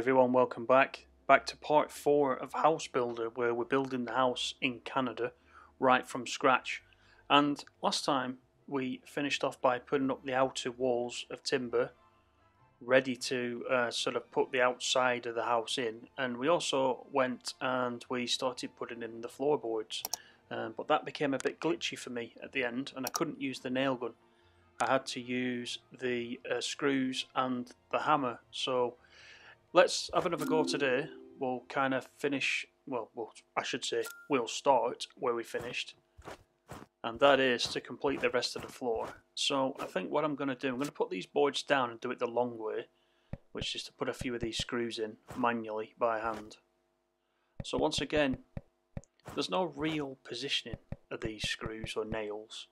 Everyone, welcome back. Back to part 4 of House Builder, where we're building the house in Canada right from scratch. And last time we finished off by putting up the outer walls of timber, ready to uh, sort of put the outside of the house in. And we also went and we started putting in the floorboards. Um, but that became a bit glitchy for me at the end, and I couldn't use the nail gun. I had to use the uh, screws and the hammer. So let's have another go today. We'll kind of finish, well, well, I should say, we'll start where we finished. And that is to complete the rest of the floor. So I think what I'm going to do, I'm going to put these boards down and do it the long way, which is to put a few of these screws in manually by hand. So once again, there's no real positioning of these screws or nails.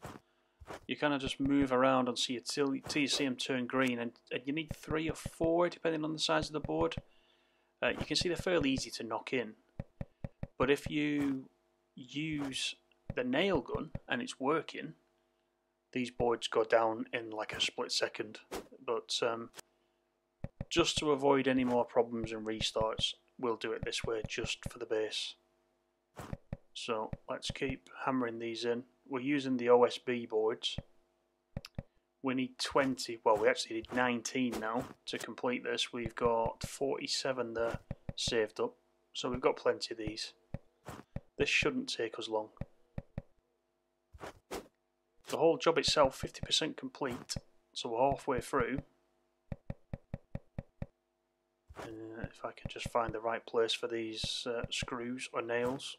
You kind of just move around and see it till, till you see them turn green, and, and you need three or four depending on the size of the board. Uh, you can see they're fairly easy to knock in, but if you use the nail gun and it's working, these boards go down in like a split second. But um, just to avoid any more problems and restarts, we'll do it this way just for the base. So let's keep hammering these in. We're using the OSB boards. We need 20, well we actually need 19 now to complete this. We've got 47 there saved up, so we've got plenty of these. This shouldn't take us long. The whole job itself 50% complete, so we're halfway through. Uh, if I can just find the right place for these uh, screws or nails.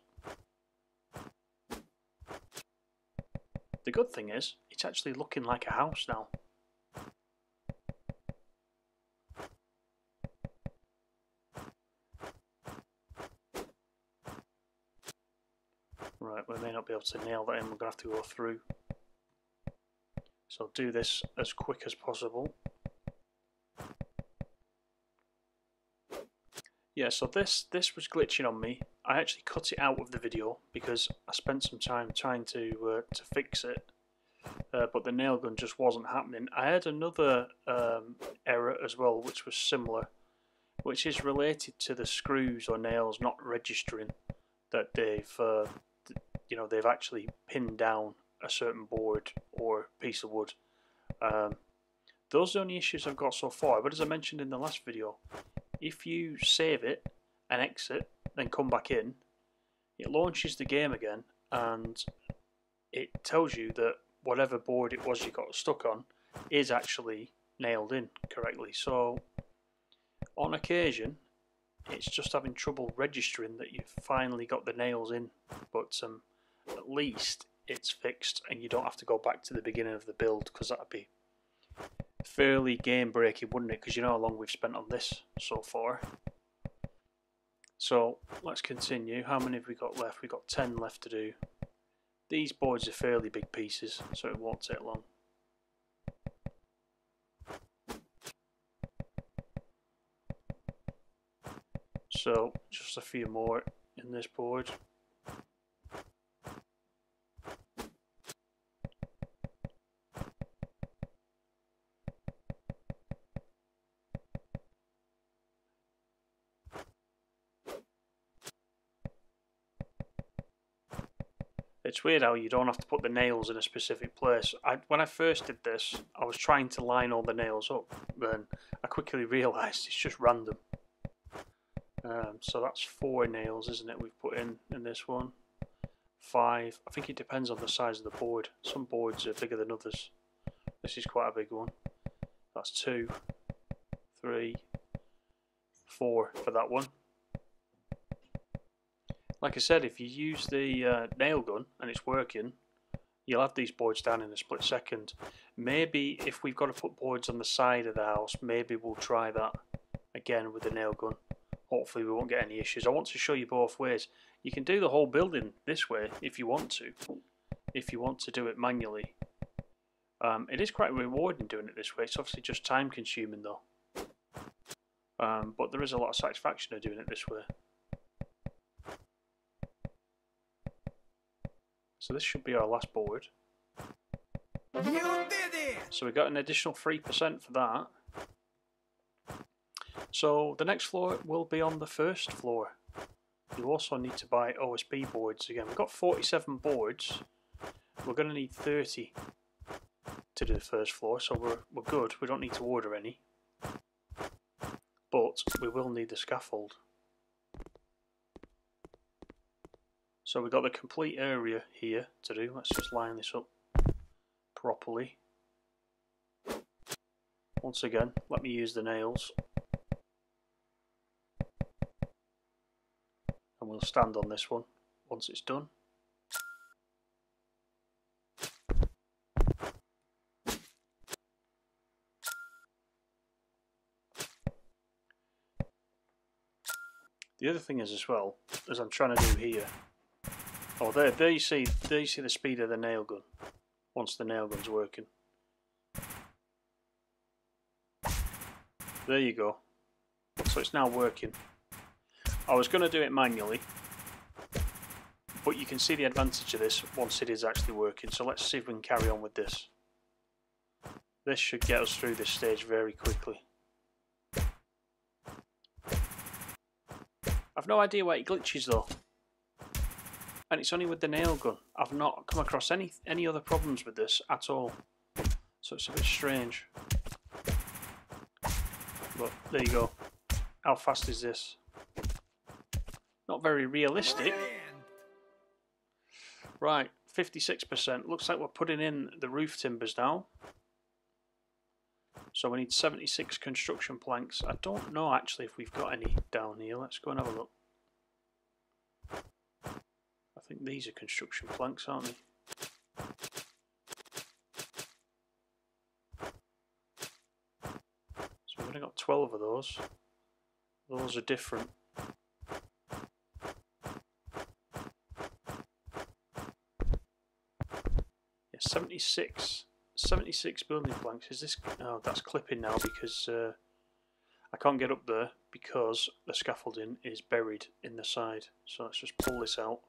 The good thing is, it's actually looking like a house now. Right, we may not be able to nail that in, we're going to have to go through. So I'll do this as quick as possible. Yeah, so this this was glitching on me. I actually cut it out of the video because I spent some time trying to uh, to fix it, uh, but the nail gun just wasn't happening. I had another um, error as well, which was similar, which is related to the screws or nails not registering that they've uh, you know they've actually pinned down a certain board or piece of wood. Um, those are the only issues I've got so far. But as I mentioned in the last video, if you save it and exit, then come back in, it launches the game again and it tells you that whatever board it was you got stuck on is actually nailed in correctly. So on occasion, it's just having trouble registering that you've finally got the nails in, but um, at least it's fixed and you don't have to go back to the beginning of the build because that'd be fairly game breaking, wouldn't it? Because you know how long we've spent on this so far. So let's continue. How many have we got left? We've got 10 left to do. These boards are fairly big pieces, so it won't take long. So just a few more in this board. It's weird how you don't have to put the nails in a specific place. I, when I first did this, I was trying to line all the nails up, then I quickly realised it's just random. Um, so that's four nails, isn't it, we've put in in this one. Five. I think it depends on the size of the board. Some boards are bigger than others. This is quite a big one. That's two, three, four for that one like I said, if you use the uh, nail gun and it's working, you'll have these boards down in a split second. Maybe if we've got to put boards on the side of the house, maybe we'll try that again with the nail gun. Hopefully we won't get any issues. I want to show you both ways. You can do the whole building this way if you want to, if you want to do it manually. Um, it is quite rewarding doing it this way. It's obviously just time consuming though. Um, but there is a lot of satisfaction in doing it this way. So this should be our last board. So we got an additional 3% for that. So the next floor will be on the first floor. You also need to buy OSB boards again. We've got 47 boards. We're going to need 30 to do the first floor, so we're, we're good. We don't need to order any. But we will need the scaffold. So we've got the complete area here to do. Let's just line this up properly. Once again, let me use the nails. And we'll stand on this one once it's done. The other thing is as well, as I'm trying to do here, oh there, there you see, there you see the speed of the nail gun, once the nail gun's working. There you go. So it's now working. I was going to do it manually, but you can see the advantage of this once it is actually working. So let's see if we can carry on with this. This should get us through this stage very quickly. I've no idea why it glitches though. And it's only with the nail gun. I've not come across any any other problems with this at all. So it's a bit strange. But there you go. How fast is this? Not very realistic. Right, 56%. Looks like we're putting in the roof timbers now. So we need 76 construction planks. I don't know actually if we've got any down here. Let's go and have a look. I think these are construction planks, aren't they? So we've only got 12 of those. Those are different. Yeah, 76 76 building planks. Is this... Oh, that's clipping now because uh, I can't get up there because the scaffolding is buried in the side. So let's just pull this out.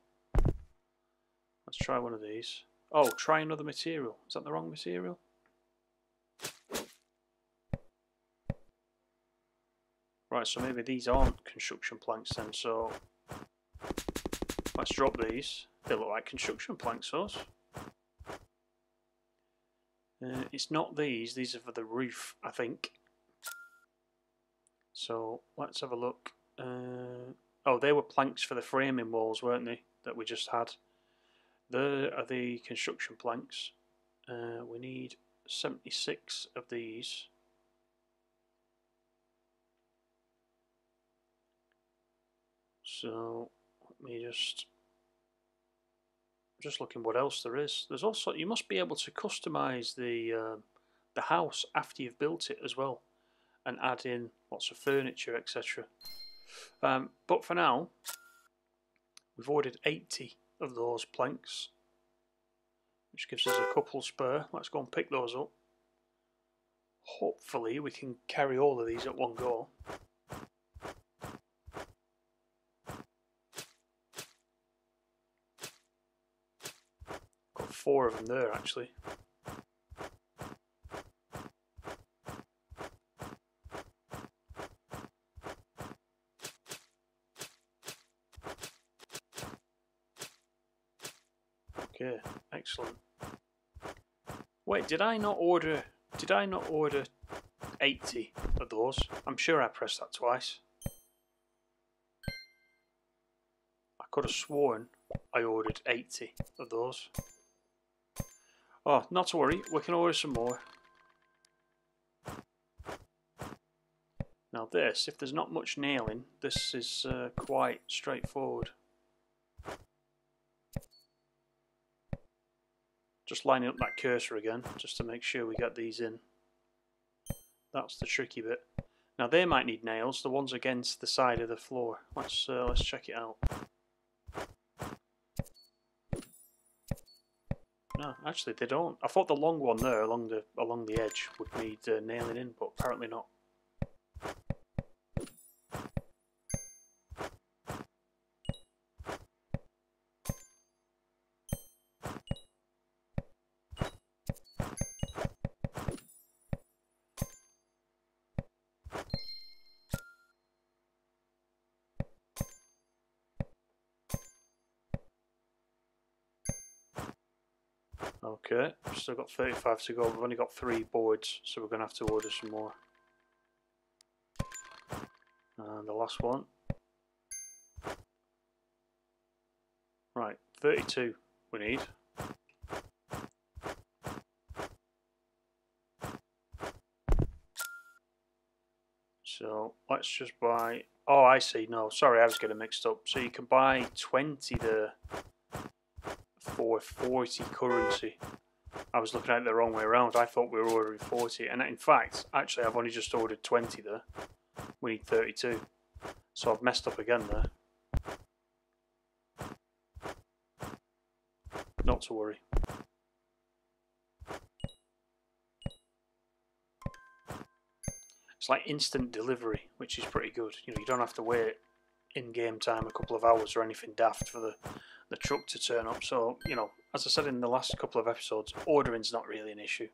Let's try one of these. Oh, try another material. Is that the wrong material? Right, so maybe these aren't construction planks then, so let's drop these. They look like construction planks, those. Uh, it's not these, these are for the roof, I think. So let's have a look. Uh, oh, they were planks for the framing walls, weren't they, that we just had. There are the construction planks. Uh, we need 76 of these. So let me just just looking what else there is. There's also you must be able to customize the uh, the house after you've built it as well, and add in lots of furniture, etc. Um, but for now, we've ordered 80 of those planks, which gives us a couple spare. Let's go and pick those up. Hopefully, we can carry all of these at one go. Got four of them there actually. Okay, excellent. Wait, did I not order, did I not order 80 of those? I'm sure I pressed that twice. I could have sworn I ordered 80 of those. Oh, not to worry, we can order some more. Now this, if there's not much nailing, this is uh, quite straightforward. Just lining up that cursor again, just to make sure we get these in. That's the tricky bit. Now they might need nails, the ones against the side of the floor. Let's uh, let's check it out. No, actually they don't. I thought the long one there along the along the edge would need uh, nailing in, but apparently not. Still got 35 to go. We've only got three boards, so we're going to have to order some more. And the last one. Right, 32 we need. So let's just buy. Oh, I see. No, sorry, I was getting mixed up. So you can buy 20 there for 40 currency. I was looking at it the wrong way around. I thought we were ordering 40. And in fact, actually, I've only just ordered 20 there. We need 32. So I've messed up again there. Not to worry. It's like instant delivery, which is pretty good. You know, you don't have to wait in game time a couple of hours or anything daft for the, the truck to turn up. So, you know, as I said in the last couple of episodes, ordering's not really an issue.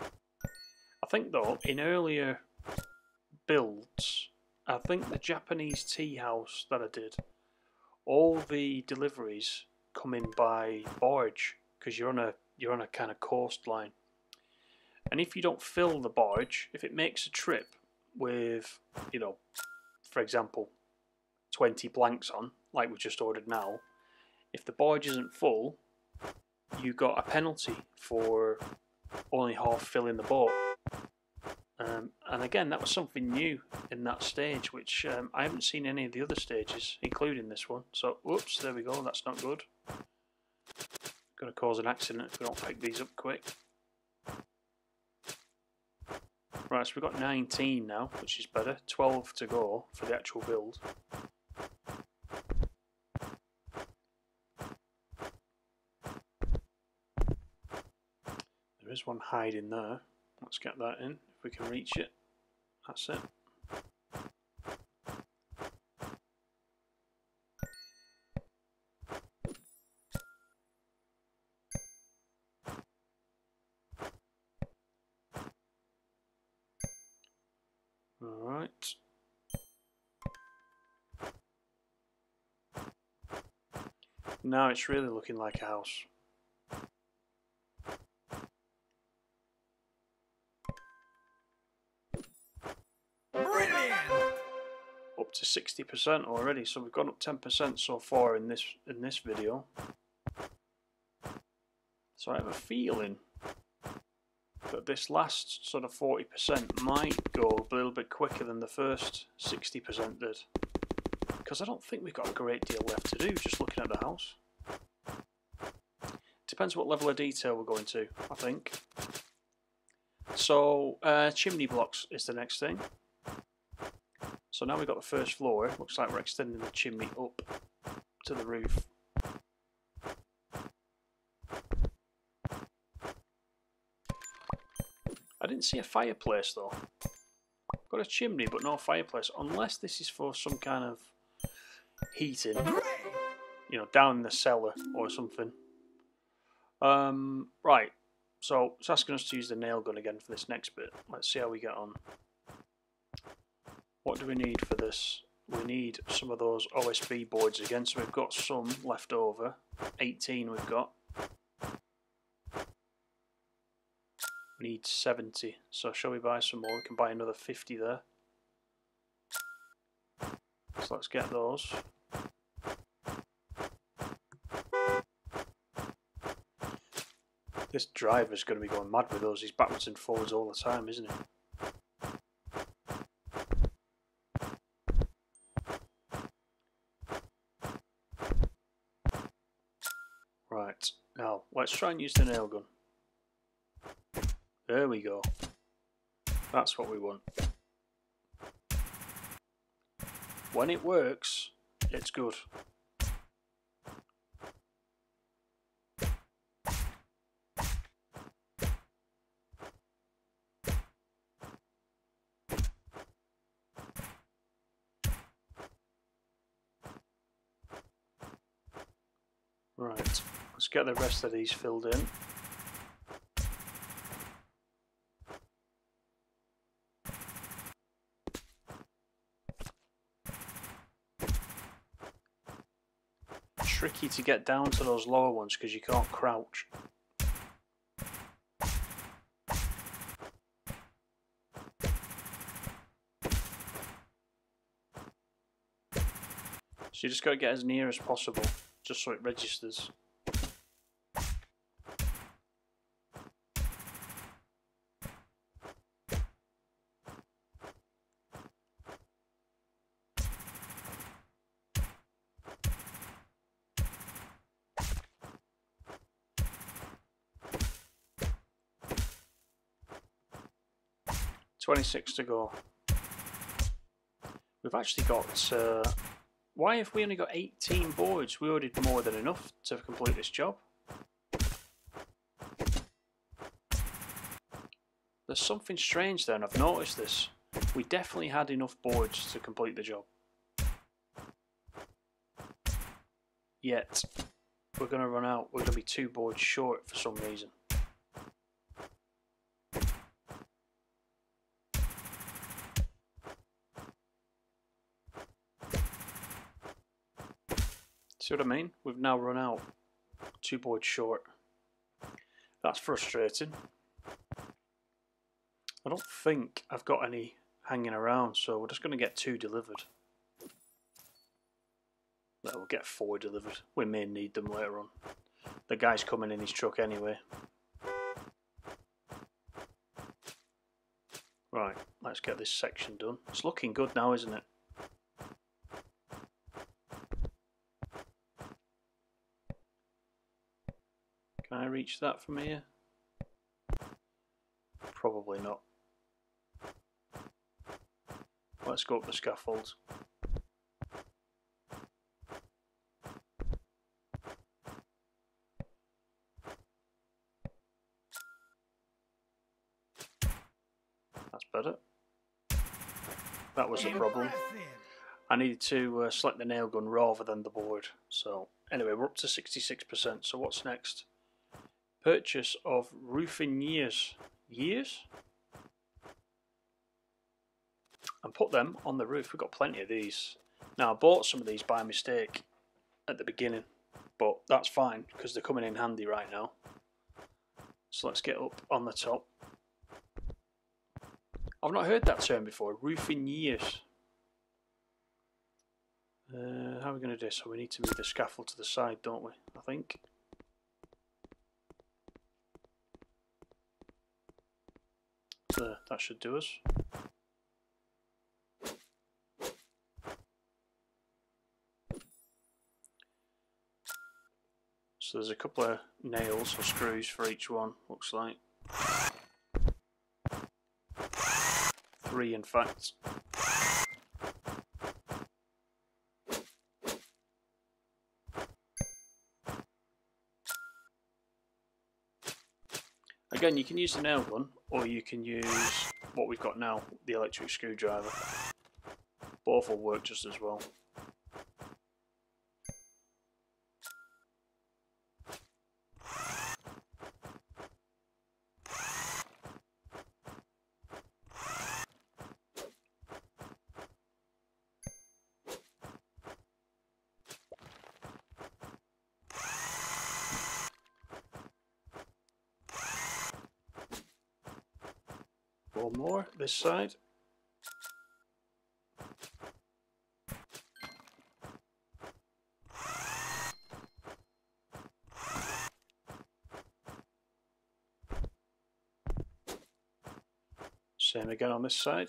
I think though, in earlier builds, I think the Japanese tea house that I did, all the deliveries come in by barge because you're on a you're on a kind of coastline. And if you don't fill the barge, if it makes a trip with, you know, for example, 20 planks on, like we just ordered now, if the barge isn't full, you got a penalty for only half filling the boat. Um, and again, that was something new in that stage, which um, I haven't seen any of the other stages, including this one. So, whoops, there we go, that's not good. Going to cause an accident if we don't pick these up quick. Right, so we've got 19 now, which is better. 12 to go for the actual build. There is one hiding there. Let's get that in, if we can reach it. That's it. Alright. Now it's really looking like a house. To 60% already, so we've gone up 10% so far in this in this video. So I have a feeling that this last sort of 40% might go a little bit quicker than the first 60% did. Because I don't think we've got a great deal left to do just looking at the house. Depends what level of detail we're going to, I think. So, uh, chimney blocks is the next thing. So now we've got the first floor, looks like we're extending the chimney up to the roof. I didn't see a fireplace though. Got a chimney but no fireplace, unless this is for some kind of heating, you know, down in the cellar or something. Um, right, so it's asking us to use the nail gun again for this next bit. Let's see how we get on. What do we need for this? We need some of those OSB boards again, so we've got some left over. 18 we've got. We need 70. So shall we buy some more? We can buy another 50 there. So let's get those. This driver's going to be going mad with those. He's backwards and forwards all the time, isn't he? Right, now let's try and use the nail gun. There we go. That's what we want. When it works, it's good. Right, let's get the rest of these filled in. tricky to get down to those lower ones because you can't crouch. So you just got to get as near as possible, just so it registers. Twenty-six to go. We've actually got uh, why have we only got 18 boards? We did more than enough to complete this job. There's something strange there and I've noticed this. We definitely had enough boards to complete the job. Yet, we're going to run out. We're going to be two boards short for some reason. See what I mean? We've now run out. Two boards short. That's frustrating. I don't think I've got any hanging around, so we're just going to get two delivered. No, we'll get four delivered. We may need them later on. The guy's coming in his truck anyway. Right, let's get this section done. It's looking good now, isn't it? Can I reach that from here? Probably not. Let's go up the scaffold. That's better. That was a problem. I needed to uh, select the nail gun rather than the board. So anyway, we're up to 66%. So what's next? Purchase of roofing years. Years? And put them on the roof. We've got plenty of these. Now I bought some of these by mistake at the beginning, but that's fine because they're coming in handy right now. So let's get up on the top. I've not heard that term before, roofing years. Uh, how are we going to do so? We need to move the scaffold to the side, don't we? I think. There, that should do us. So there's a couple of nails or screws for each one, looks like. Three in fact. Again, you can use the nail gun, or you can use what we've got now, the electric screwdriver. Both will work just as well. One more this side. Same again on this side.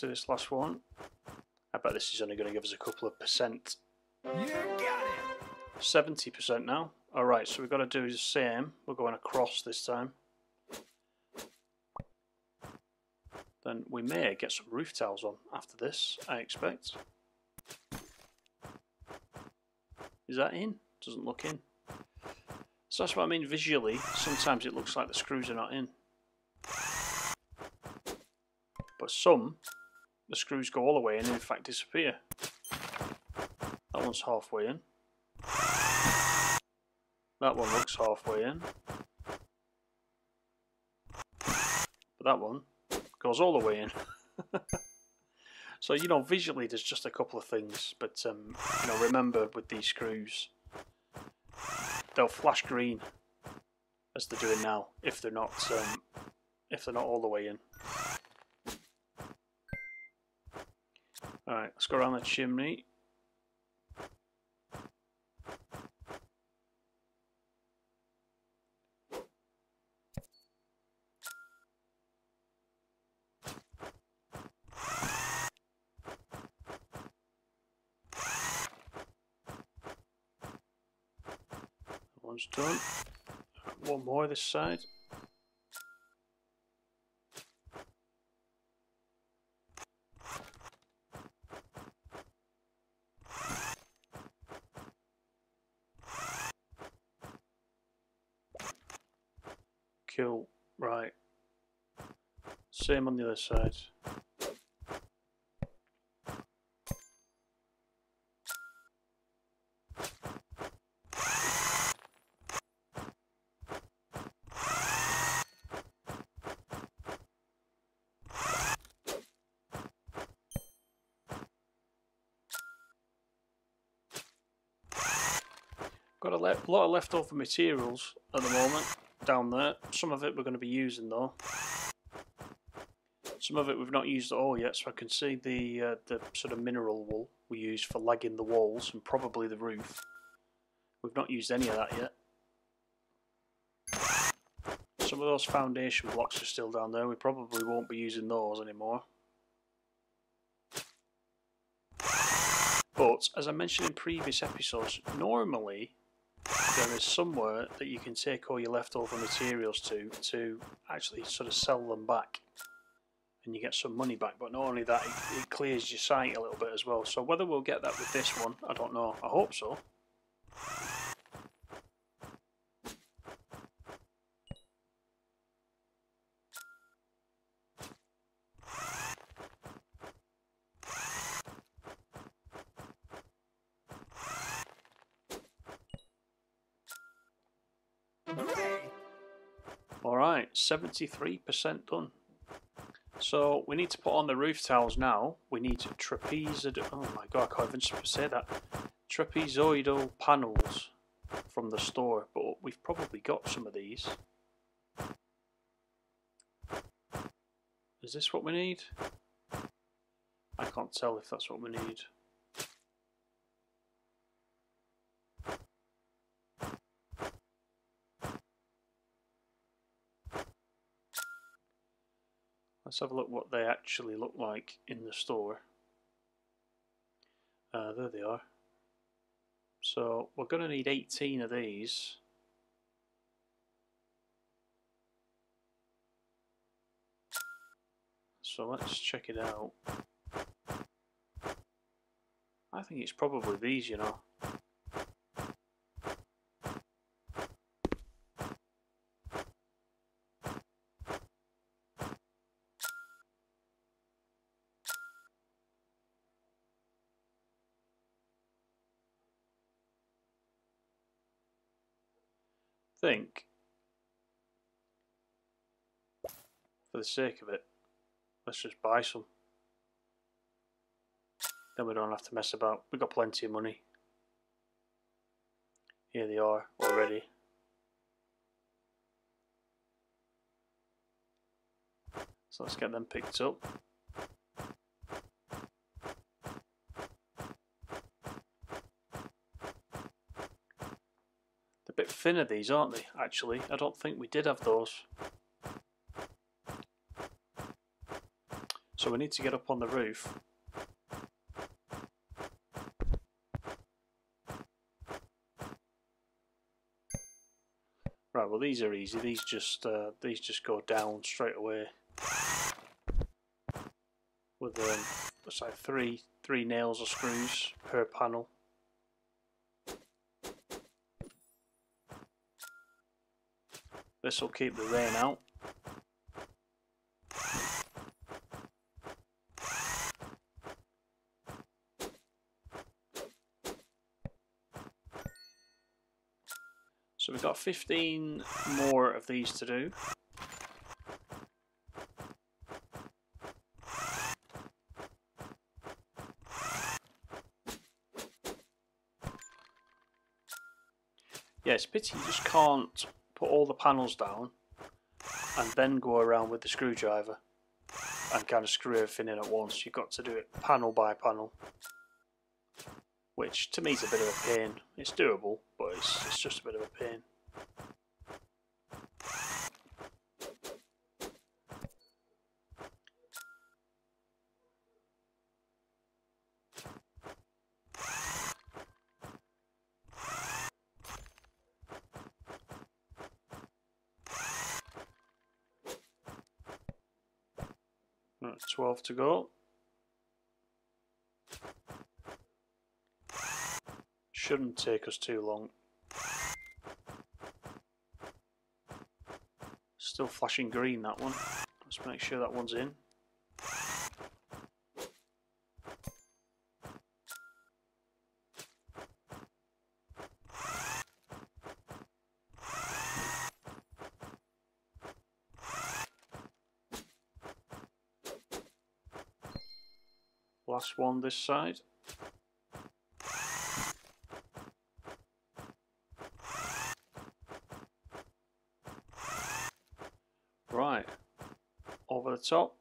Do this last one. I bet this is only going to give us a couple of percent You got it. 70% now. Alright, so we've got to do the same. We're going across this time. Then we may get some roof tiles on after this, I expect. Is that in? Doesn't look in. So that's what I mean visually. Sometimes it looks like the screws are not in. But some, the screws go all the way in and in fact disappear. That one's halfway in. That one looks halfway in. But that one goes all the way in. so, you know, visually there's just a couple of things. But, um, you know, remember with these screws, they'll flash green as they're doing now if they're not um, if they're not all the way in. Alright, let's go around the chimney. One's done. One more this side. Cool. Right. Same on the other side. Got a lot of leftover materials at the moment down there. Some of it we're going to be using though. Some of it we've not used at all yet, so I can see the uh, the sort of mineral wool we use for lagging the walls and probably the roof. We've not used any of that yet. Some of those foundation blocks are still down there. We probably won't be using those anymore. But, as I mentioned in previous episodes, normally there is somewhere that you can take all your leftover materials to to actually sort of sell them back and you get some money back but not only that it, it clears your site a little bit as well. So whether we'll get that with this one I don't know. I hope so. Alright, 73% done. So we need to put on the roof tiles now. We need trapezoid. Oh my god, I can't even say that. Trapezoidal panels from the store, but we've probably got some of these. Is this what we need? I can't tell if that's what we need. Let's have a look what they actually look like in the store. Uh, there they are. So we're going to need 18 of these. So let's check it out. I think it's probably these, you know. Think, for the sake of it, let's just buy some. Then we don't have to mess about. We've got plenty of money. Here they are already. So let's get them picked up. bit thinner these aren't they actually? I don't think we did have those. So we need to get up on the roof. Right well these are easy. These just uh, these just go down straight away. With um, like three three nails or screws per panel. This will keep the rain out. So we've got 15 more of these to do. Yeah, it's pity you just can't put all the panels down and then go around with the screwdriver and kind of screw everything in at once. You've got to do it panel by panel which to me is a bit of a pain. It's doable, but it's, it's just a bit of a pain. Right, 12 to go. Shouldn't take us too long. Still flashing green that one. Let's make sure that one's in. Last one this side. Right, over the top.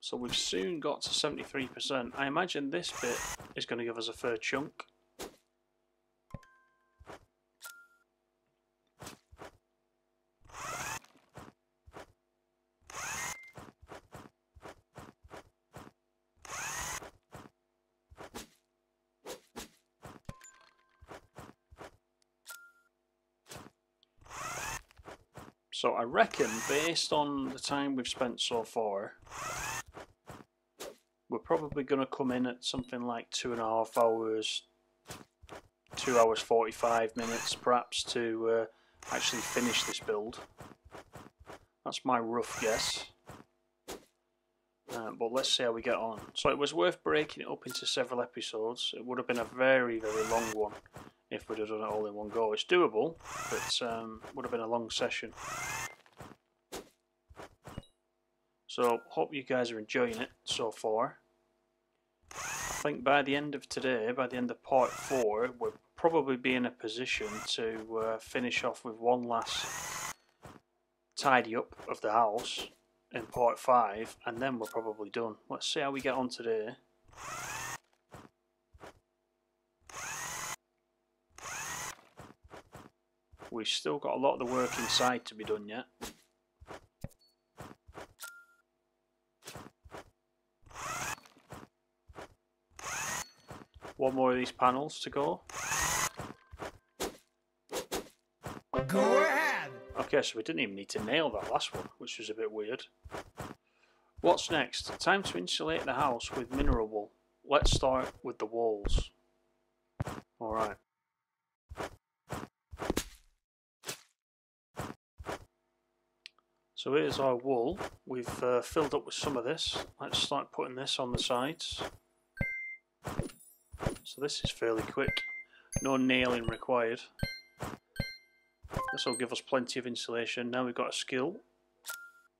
So we've soon got to 73%. I imagine this bit is going to give us a fair chunk. I reckon, based on the time we've spent so far, we're probably going to come in at something like two and a half hours, two hours 45 minutes perhaps to uh, actually finish this build. That's my rough guess. Uh, but let's see how we get on. So it was worth breaking it up into several episodes. It would have been a very, very long one if we'd have done it all in one go. It's doable, but um, would have been a long session. So, hope you guys are enjoying it so far. I think by the end of today, by the end of part 4, we'll probably be in a position to uh, finish off with one last tidy up of the house in part 5, and then we're probably done. Let's see how we get on today. We've still got a lot of the work inside to be done yet. One more of these panels to go. Go ahead! Okay, so we didn't even need to nail that last one, which was a bit weird. What's next? Time to insulate the house with mineral wool. Let's start with the walls. Alright. So here's our wool. We've uh, filled up with some of this. Let's start putting this on the sides. So this is fairly quick. No nailing required. This will give us plenty of insulation. Now we've got a skill.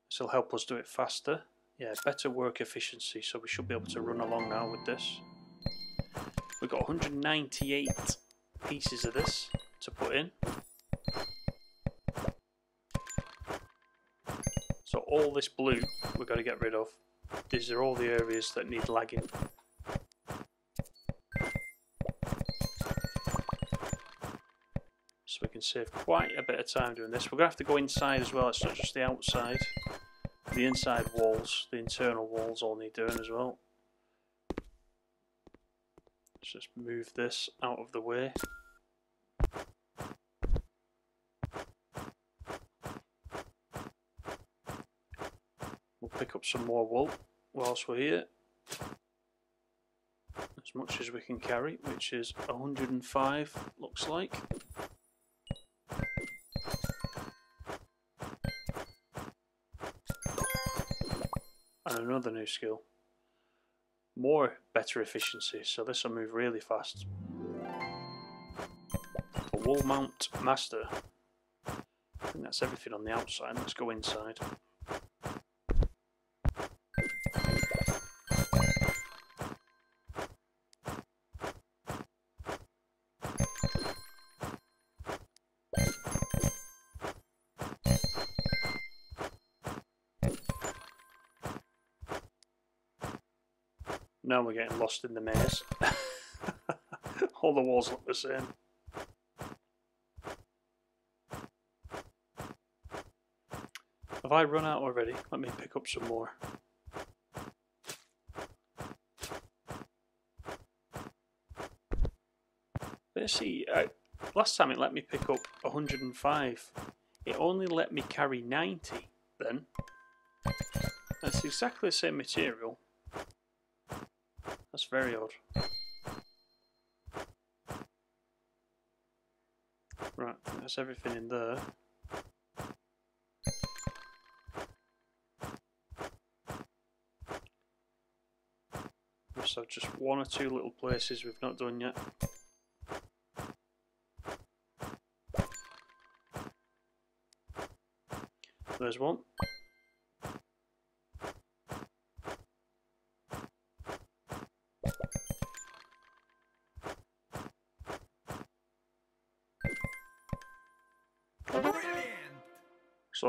This will help us do it faster. Yeah, better work efficiency. So we should be able to run along now with this. We've got 198 pieces of this to put in. All this blue we've got to get rid of. These are all the areas that need lagging. So we can save quite a bit of time doing this. We're going to have to go inside as well, it's not just the outside. the inside walls, the internal walls all need doing as well. Let's just move this out of the way. Up some more wool whilst we're here. As much as we can carry, which is 105 looks like. And another new skill. More better efficiency, so this will move really fast. A wall mount master. I think that's everything on the outside. Let's go inside. Now we're getting lost in the maze. All the walls look the same. Have I run out already? Let me pick up some more. Let's see, I, last time it let me pick up 105. It only let me carry 90 then. That's exactly the same material. Very odd. Right, that's everything in there. So just one or two little places we've not done yet. There's one.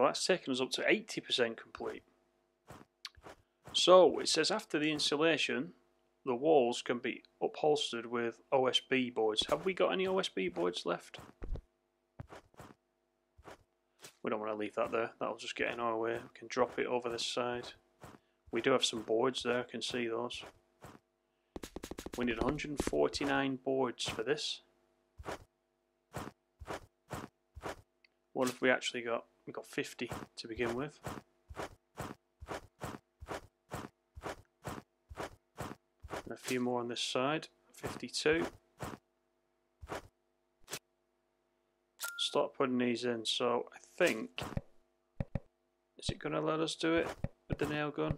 That's taken us up to 80% complete. So it says after the insulation, the walls can be upholstered with OSB boards. Have we got any OSB boards left? We don't want to leave that there. That'll just get in our way. We can drop it over this side. We do have some boards there. I can see those. We need 149 boards for this. What have we actually got? We've got 50 to begin with. And a few more on this side, 52. Start putting these in, so I think, is it going to let us do it with the nail gun?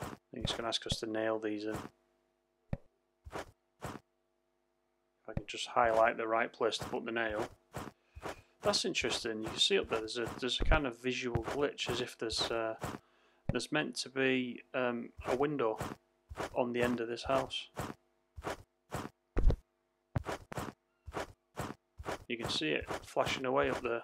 I think it's going to ask us to nail these in. I can just highlight the right place to put the nail. That's interesting. You can see up there. There's a there's a kind of visual glitch, as if there's uh, there's meant to be um, a window on the end of this house. You can see it flashing away up there.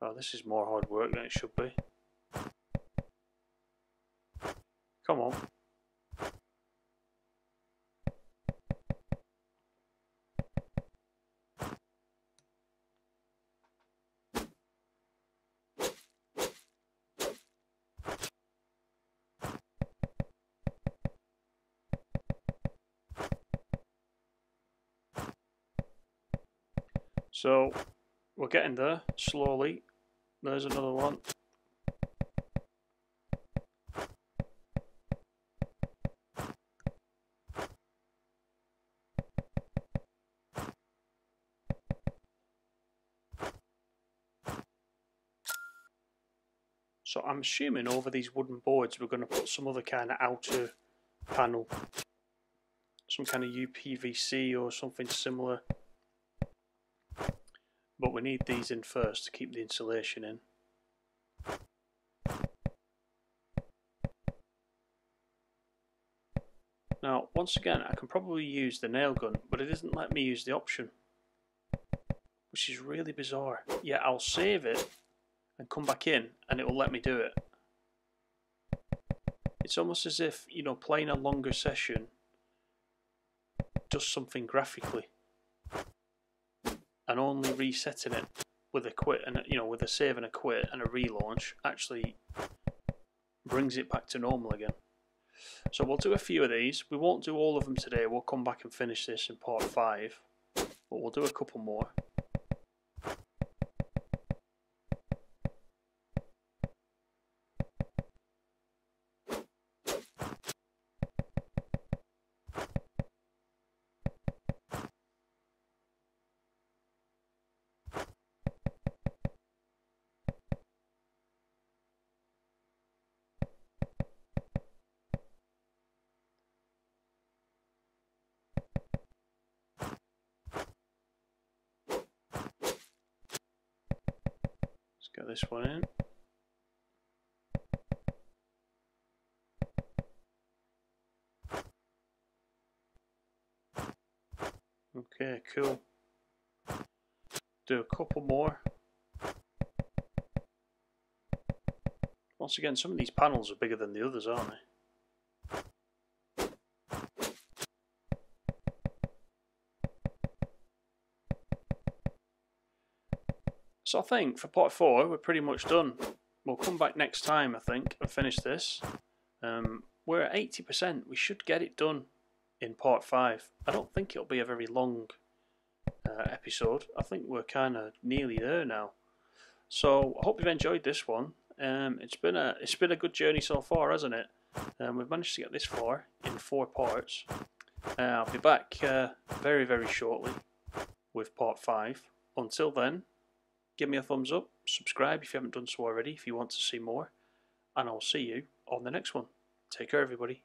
Oh, this is more hard work than it should be. Come on. So we're getting there slowly. There's another one. So I'm assuming over these wooden boards we're going to put some other kind of outer panel. Some kind of UPVC or something similar. Need these in first to keep the insulation in. Now, once again, I can probably use the nail gun, but it doesn't let me use the option. Which is really bizarre. Yeah, I'll save it and come back in and it will let me do it. It's almost as if, you know, playing a longer session does something graphically, and only resetting it with a quit and you know with a save and a quit and a relaunch actually brings it back to normal again. So we'll do a few of these. We won't do all of them today. We'll come back and finish this in part five, but we'll do a couple more. Get this one in. Okay, cool. Do a couple more. Once again, some of these panels are bigger than the others, aren't they? So I think for part four, we're pretty much done. We'll come back next time, I think, and finish this. Um, we're at 80%. We should get it done in part five. I don't think it'll be a very long uh, episode. I think we're kind of nearly there now. So I hope you've enjoyed this one. Um, it's been a it's been a good journey so far, hasn't it? Um, we've managed to get this far in four parts. Uh, I'll be back uh, very very shortly with part five. Until then, give me a thumbs up, subscribe if you haven't done so already if you want to see more, and I'll see you on the next one. Take care, everybody.